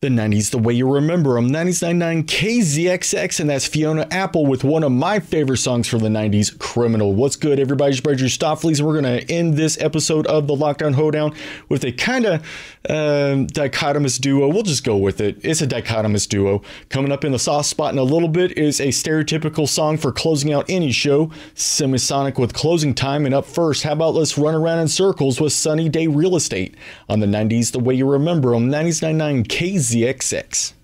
The 90s, the way you remember them. 99.9 KZXX, and that's Fiona Apple with one of my favorite songs from the 90s, Criminal. What's good, everybody? It's Bridger Stoffleys, and we're going to end this episode of the Lockdown Hoedown with a kind of um, dichotomous duo. We'll just go with it. It's a dichotomous duo. Coming up in the soft spot in a little bit is a stereotypical song for closing out any show, Semisonic with Closing Time. And up first, how about let's run around in circles with Sunny Day Real Estate on the 90s, the way you remember them. 99.9 KZXX is the XX.